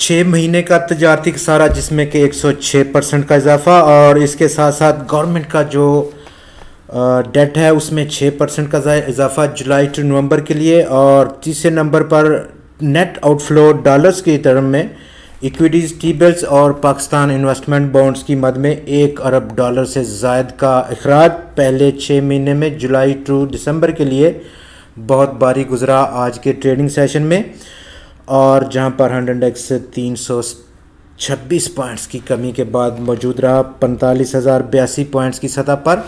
छः महीने का तजारती सारा जिसमें कि 106 परसेंट का इजाफा और इसके साथ साथ गवर्नमेंट का जो डेट है, उसमें 6 परसेंट का इजाफा जुलाई टू नवंबर के लिए और तीसरे नंबर पर नेट आउटफ्लो डॉलर्स की टर्म में इक्विटीज़ टी बिल्स और पाकिस्तान इन्वेस्टमेंट बॉन्ड्स की मद में एक अरब डॉलर से जायद का अखराज पहले छः महीने में जुलाई टू दिसंबर के लिए बहुत बारी गुजरा आज के ट्रेडिंग सेशन में। और जहाँ पर हंड एक्स से तीन सौ छब्बीस पॉइंट्स की कमी के बाद मौजूद रहा पैंतालीस हज़ार बयासी पॉइंट्स की सतह पर।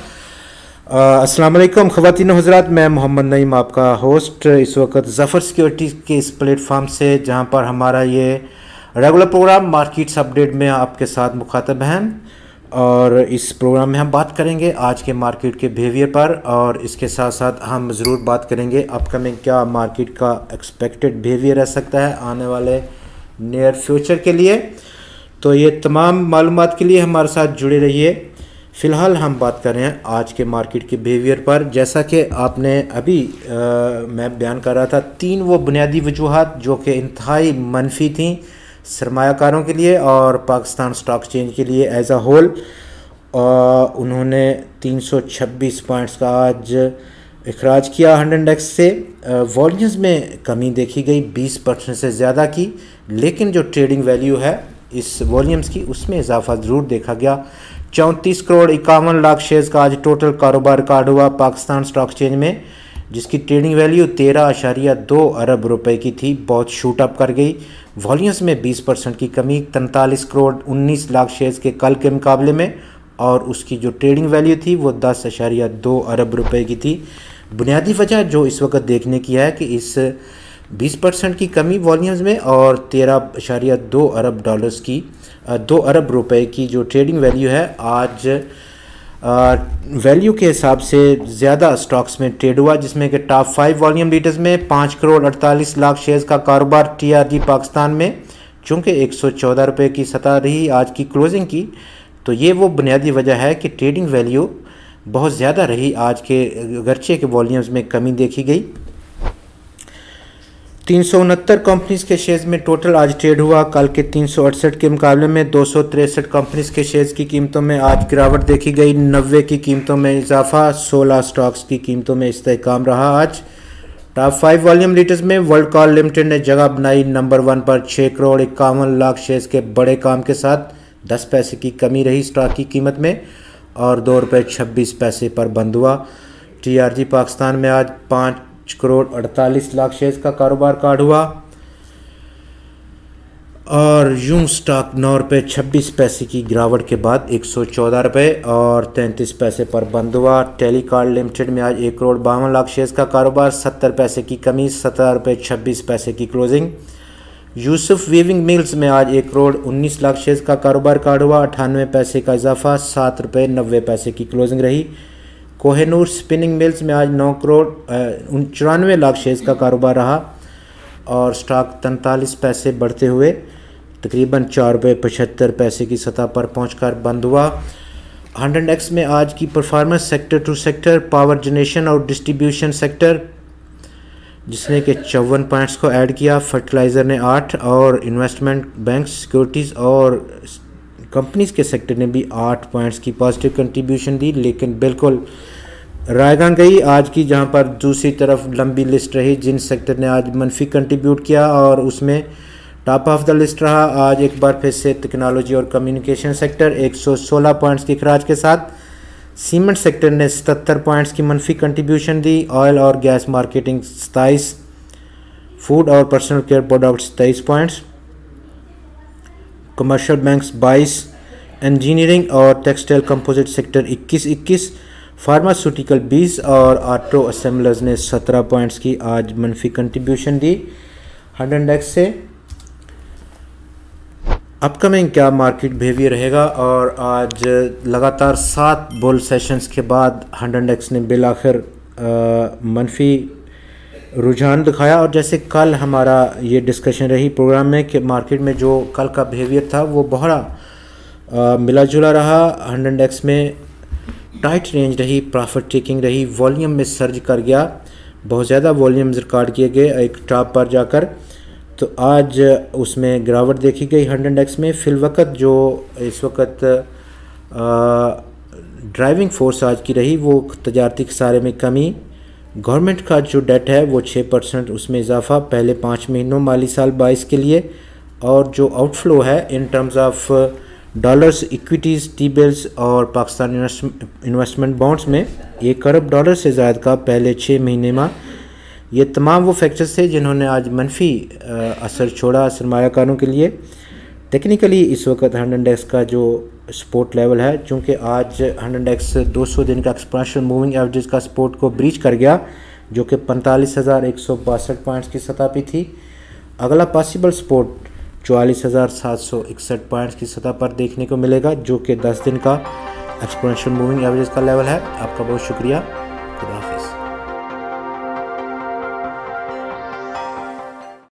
अस्सलाम वालेकुम, ख़वातीन हजरात, मैं मोहम्मद नईम आपका होस्ट इस वक्त ज़फ़र सिक्योरिटी के इस प्लेटफॉर्म से जहाँ पर हमारा ये रेगुलर प्रोग्राम मार्केट्स अपडेट में आपके साथ मुखातब हैं। और इस प्रोग्राम में हम बात करेंगे आज के मार्केट के बिहेवियर पर और इसके साथ साथ हम ज़रूर बात करेंगे अपकमिंग क्या मार्केट का एक्सपेक्टेड बिहेवियर रह सकता है आने वाले नियर फ्यूचर के लिए। तो ये तमाम मालूम के लिए हमारे साथ जुड़े रहिए। फ़िलहाल हम बात कर रहे हैं आज के मार्केट के बिहेवियर पर। जैसा कि आपने अभी आ, मैं बयान कर रहा था तीन वो बुनियादी वजूहत जो कि इंतहाई मनफी थी। सरमाकारों के लिए और पाकिस्तान स्टॉक चेंज के लिए एज आ होल उन्होंने 326 पॉइंट्स का आज अखराज किया हंड इंडेक्स से। वॉल्यूम्स में कमी देखी गई 20 परसेंट से ज़्यादा की, लेकिन जो ट्रेडिंग वैल्यू है, इस वॉल्यूम्स की, उसमें इजाफा ज़रूर देखा गया। चौंतीस करोड़ इक्यावन लाख शेयर्स का आज टोटल कारोबार रिकॉर्ड हुआ पाकिस्तान स्टॉक चेंज में। जिसकी ट्रेडिंग वैल्यू तेरह अशारिया दो अरब रुपए की थी, बहुत शूट अप कर गई। वॉल्यूम्स में 20 परसेंट की कमी, तैंतालीस करोड़ 19 लाख शेयर्स के कल के मुकाबले में, और उसकी जो ट्रेडिंग वैल्यू थी, वो दस अशारिया दो अरब रुपए की थी। बुनियादी वजह जो इस वक्त देखने की है कि इस 20 परसेंट की कमी वॉल्यूम्स में और तेरह अशारिया दो अरब डॉलर्स की दो अरब रुपए की जो ट्रेडिंग वैल्यू है, आज वैल्यू के हिसाब से ज़्यादा स्टॉक्स में ट्रेड हुआ, जिसमें कि टॉप फाइव वॉल्यूम लीडर्स में पाँच करोड़ अड़तालीस लाख शेयर्स का कारोबार टीआरजी पाकिस्तान में, चूँकि एक सौ चौदह रुपये की सतह रही आज की क्लोजिंग की तो ये वो बुनियादी वजह है कि ट्रेडिंग वैल्यू बहुत ज़्यादा रही आज के गर्चे के वॉल्यूम्स में कमी देखी गई। तीन सौ उनहत्तर कंपनीज़ के शेयर्स में टोटल आज ट्रेड हुआ। कल के तीन सौ अड़सठ के मुकाबले में दो सौ तिरसठ कंपनीज़ के शेयर्स की कीमतों में आज गिरावट देखी गई। नब्बे की कीमतों में इजाफा, सोलह स्टॉक्स की कीमतों में इस्तेकाम रहा आज। टॉप फाइव वॉल्यूम लीटर्स में वर्ल्ड कॉल लिमिटेड ने जगह बनाई नंबर वन पर छः करोड़ इक्यावन लाख शेयर्स के बड़े काम के साथ। दस पैसे की कमी रही स्टॉक की कीमत में और दो रुपये छब्बीस पैसे पर बंद हुआ। टीआरजी पाकिस्तान में आज पाँच करोड़ अड़तालीस लाख शेयर्स का कारोबार कार्ड हुआ। और यूँ स्टॉक नौ रुपये छब्बीस पैसे की गिरावट के बाद एक सौ चौदह रुपये और तैंतीस पैसे पर बंद हुआ। टेलीकार्ड लिमिटेड में आज एक करोड़ बावन लाख शेयर्स का कारोबार, सत्तर पैसे की कमी, सत्रह रुपये छब्बीस पैसे की क्लोजिंग यूसुफ वीविंग मिल्स में आज एक करोड़ उन्नीस लाख शेयर्स का कारोबार कार्ड हुआ। अठानवे पैसे का इजाफा, सात रुपये नब्बे पैसे की क्लोजिंग रही। कोहनूर स्पिनिंग मिल्स में आज नौ करोड़ चौरानवे लाख शेयर्स का कारोबार रहा और स्टॉक तैंतालीस पैसे बढ़ते हुए तकरीबन चार रुपये पचहत्तर पैसे की सतह पर पहुंचकर बंद हुआ। हंड्रेड एक्स में आज की performance sector to sector, power generation और डिस्ट्रीब्यूशन सेक्टर, जिसने के चौवन पॉइंट्स को ऐड किया। फर्टिलाइज़र ने आठ और इन्वेस्टमेंट, बैंक, सिक्योरिटीज़ और कंपनीज़ के सेक्टर ने भी आठ पॉइंट्स की पॉजिटिव कंट्रीब्यूशन दी, लेकिन बिल्कुल रायगढ़ गई। आज की जहाँ पर दूसरी तरफ़ लंबी लिस्ट रही, जिन सेक्टर ने आज मनफी कंट्रीब्यूट किया और उसमें टॉप ऑफ़ द लिस्ट रहा। आज एक बार फिर से टेक्नोलॉजी और कम्युनिकेशन सेक्टर 116 पॉइंट्स की खराज के साथ सीमेंट सेक्टर ने सतर पॉइंट्स की मनफी कंट्रीब्यूशन दी। ऑयल और गैस मार्केटिंग सताईस फ़ूड और पर्सनल केयर प्रोडक्ट्स तेईस पॉइंट्स कमर्शियल बैंक्स बाईस इंजीनियरिंग और टेक्सटाइल कंपोजिट सेक्टर 21 21 फार्मास्यूटिकल 20 और ऑटो असेंबलर्स ने 17 पॉइंट्स की आज मनफी कंट्रीब्यूशन दी। हंड्रेड इंडेक्स से अपकमिंग क्या मार्केट बिहेवियर रहेगा और आज लगातार सात बोल सेशंस के बाद हंड्रेड इंडेक्स ने बिल आखिर मनफी रुझान दिखाया और जैसे कल हमारा ये डिस्कशन रही प्रोग्राम में कि मार्केट में जो कल का बिहेवियर था, वो बहुत मिला जुला रहा। हंड्रेड एक्स में टाइट रेंज रही प्रॉफिट टेकिंग रही वॉल्यूम में सर्ज कर गया। बहुत ज़्यादा वॉल्यूम्स रिकॉर्ड किए गए एक टॉप पर जाकर। तो आज उसमें गिरावट देखी गई हंड्रेड एक्स में। फिल वक्त जो इस वक्त ड्राइविंग फोर्स आज की रही, वो तजारती खसारे में कमी। गवर्नमेंट का जो डेट है वो छः परसेंट उसमें इजाफा, पहले पाँच महीनों माली साल बाईस के लिए। और जो आउटफ्लो है in terms of dollars equities T bills और पाकिस्तान इन्वेस्टमेंट बॉन्ड्स में एक अरब डॉलर से ज़्यादा का पहले छः महीने में। ये तमाम वो फैक्टर्स थे जिन्होंने आज मनफी असर छोड़ा सरमाकारों के लिए। टेक्निकली इस वक्त हंड्रेड एक्स का जो सपोर्ट लेवल है, चूँकि आज हंड्रेड एक्स दो सौ दिन का एक्सपांशन मूविंग एवरेज का सपोर्ट को ब्रीच कर गया, जो कि पैंतालीस हज़ार एक सौ बासठ पॉइंट्स की सतह पे थी। अगला पॉसिबल सपोर्ट चवालीस हज़ार सात सौ इकसठ पॉइंट्स की सतह पर देखने को मिलेगा, जो कि दस दिन का एक्सपोनेंशियल मूविंग एवरेज का लेवल है। आपका बहुत शुक्रिया। खुदा